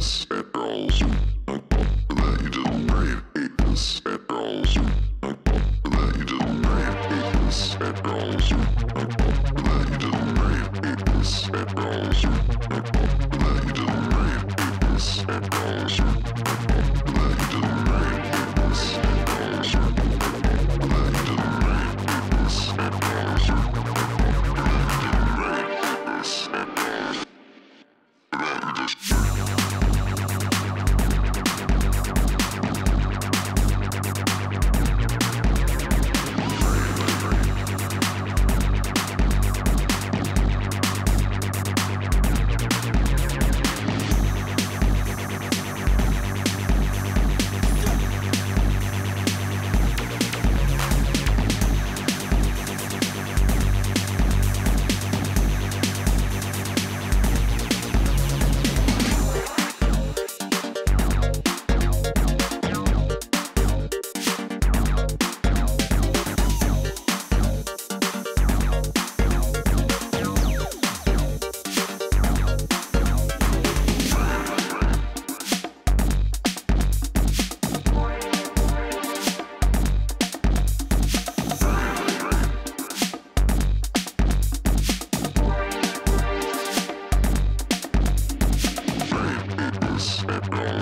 Thank you. Yes.